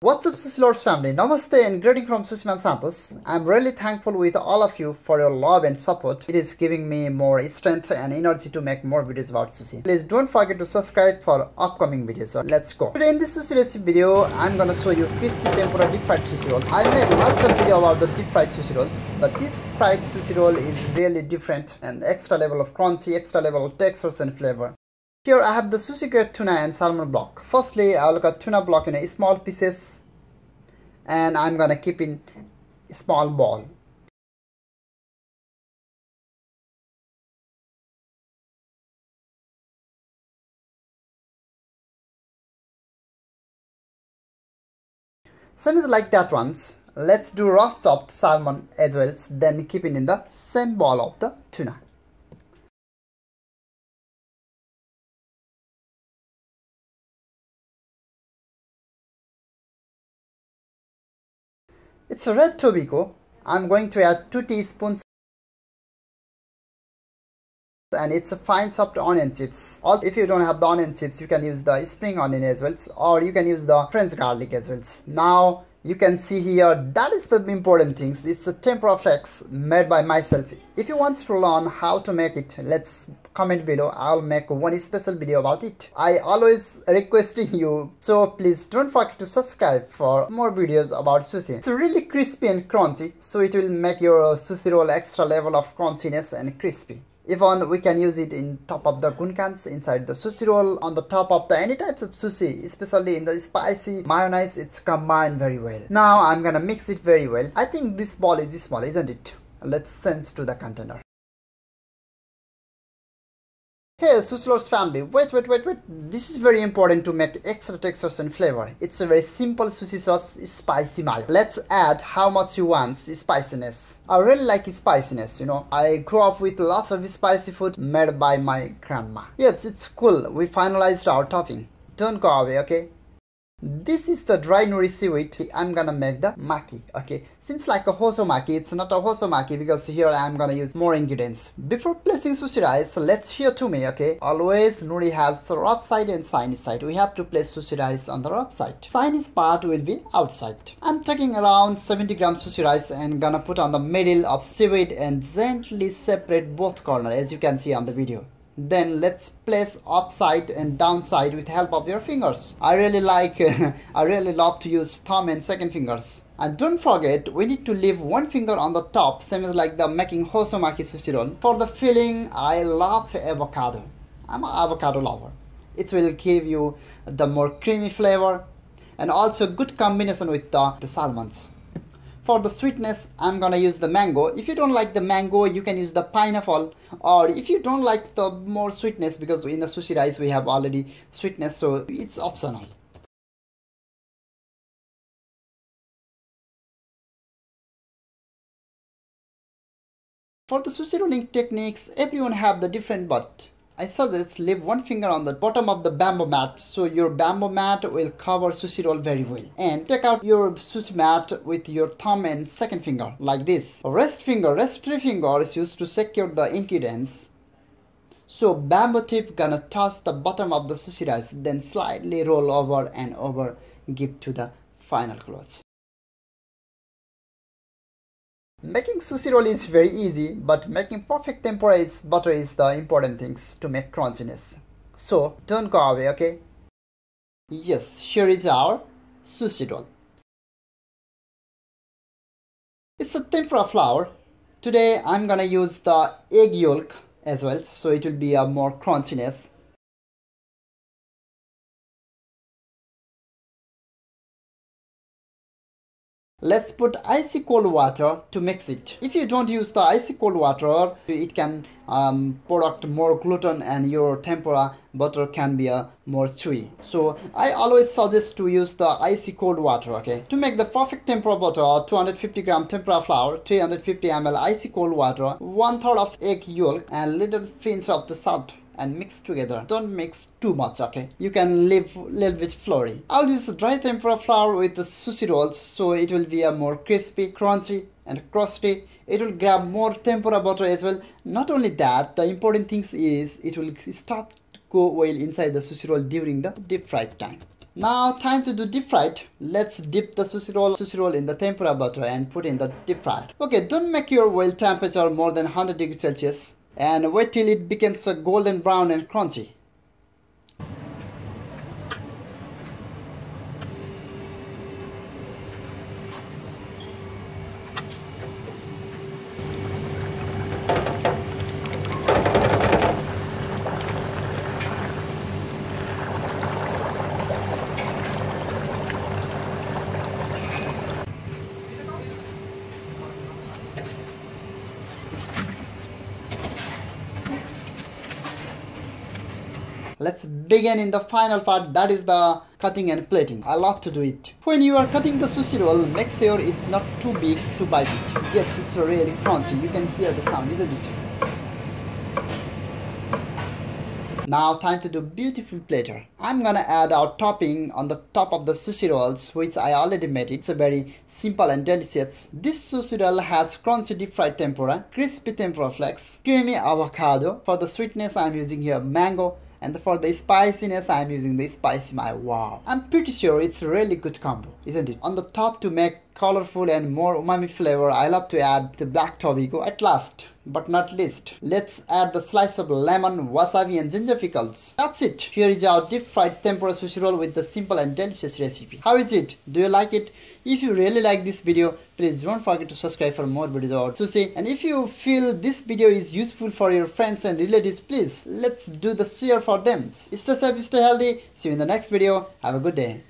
What's up Sushi Lords family, Namaste and greeting from Sushiman Santosh. I'm really thankful with all of you for your love and support. It is giving me more strength and energy to make more videos about sushi. Please don't forget to subscribe for upcoming videos. So let's go. Today in this sushi recipe video, I'm gonna show you crispy tempura deep fried sushi roll. I made lots of video about the deep fried sushi rolls, but this fried sushi roll is really different and extra level of crunchy, extra level of textures and flavor. Here I have the sushi grade tuna and salmon block. Firstly, I'll cut tuna block in a small pieces and I'm gonna keep in small ball. Same is like that ones. Let's do rough chopped salmon as well, then keeping in the same ball of the tuna. It's a red tobiko. I'm going to add 2 teaspoons and it's a fine chopped onion chips. Or if you don't have the onion chips, you can use the spring onion as well or you can use the French garlic as well. Now you can see here that is the important things. It's a tempura flakes made by myself. If you want to learn how to make it let's comment below. I'll make one special video about it. I always requesting you so please don't forget to subscribe for more videos about sushi. It's really crispy and crunchy so it will make your sushi roll extra level of crunchiness and crispy even we can use it in top of the gunkans inside the sushi roll on the top of the any types of sushi especially in the spicy mayonnaise it's combined very well. Now i'm gonna mix it very well. I think this ball is small isn't it? Let's send to the container Hey Sushi Lords family, wait, wait, wait, wait. This is very important to make extra textures and flavor. It's a very simple sushi sauce, spicy mayo. Let's add how much you want spiciness. I really like spiciness, you know. I grew up with lots of spicy food made by my grandma. Yes, it's cool. We finalized our topping. Don't go away, okay? This is the dry nori. I'm gonna make the maki. Okay, seems like a hosomaki. It's not a hosomaki because here I'm gonna use more ingredients. Before placing sushi rice, let's hear to me. Okay, always nori has the rough side and shiny side. We have to place sushi rice on the rough side. Shiny part will be outside. I'm taking around 70 grams sushi rice and gonna put on the middle of seaweed and gently separate both corners as you can see on the video then let's place upside and downside with help of your fingers. I really like i really love to use thumb and second fingers. And don't forget we need to leave one finger on the top same as like the making hosomaki sushi roll. For the filling i love avocado. I'm an avocado lover. It will give you the more creamy flavor and also good combination with the, the salmons for the sweetness i'm gonna use the mango. If you don't like the mango you can use the pineapple. Or if you don't like the more sweetness because in the sushi rice we have already sweetness so it's optional. For the sushi rolling techniques everyone have the different but I saw this, leave one finger on the bottom of the bamboo mat so your bamboo mat will cover sushi roll very well. And take out your sushi mat with your thumb and second finger like this. Rest finger, rest three finger is used to secure the ingredients. So bamboo tip gonna touch the bottom of the sushi rice then slightly roll over and over give to the final close. Making sushi roll is very easy, but making perfect tempura is butter is the important things to make crunchiness. So don't go away, okay? Yes, here is our sushi roll. It's a tempura flour. Today I'm gonna use the egg yolk as well, so it will be a more crunchiness. Let's put icy cold water to mix it. If you don't use the icy cold water, it can um, product more gluten and your tempura butter can be a more chewy. So I always suggest to use the icy cold water, okay? To make the perfect tempura butter, 250 gram tempura flour, 350 ml icy cold water, one third of egg yolk and little pinch of the salt and mix together. Don't mix too much, okay? You can leave a little bit floury. I'll use dry tempura flour with the sushi rolls so it will be a more crispy, crunchy and crusty. It will grab more tempura butter as well. Not only that, the important thing is it will stop to go well inside the sushi roll during the deep fried time. Now time to do deep fried. Let's dip the sushi roll, sushi roll in the tempura butter and put in the deep fried. Okay, don't make your oil temperature more than 100 degrees Celsius and wait till it becomes golden brown and crunchy. Let's begin in the final part that is the cutting and plating. I love to do it. When you are cutting the sushi roll, make sure it's not too big to bite it. Yes, it's really crunchy. You can hear the sound, isn't it? Now time to do beautiful platter. I'm gonna add our topping on the top of the sushi rolls which I already made. It's a very simple and delicious. This sushi roll has crunchy deep fried tempura, crispy tempura flakes, creamy avocado. For the sweetness I'm using here mango and for the spiciness I'm using the spicy mayo. Wow. I'm pretty sure it's really good combo, isn't it? On the top to make colorful and more umami flavor, I love to add the black tobiko at last but not least. Let's add the slice of lemon, wasabi and ginger pickles. That's it. Here is our deep fried tempura sushi roll with the simple and delicious recipe. How is it? Do you like it? If you really like this video, please don't forget to subscribe for more videos about sushi. And if you feel this video is useful for your friends and relatives, please let's do the share for them. Stay safe, stay healthy. See you in the next video. Have a good day.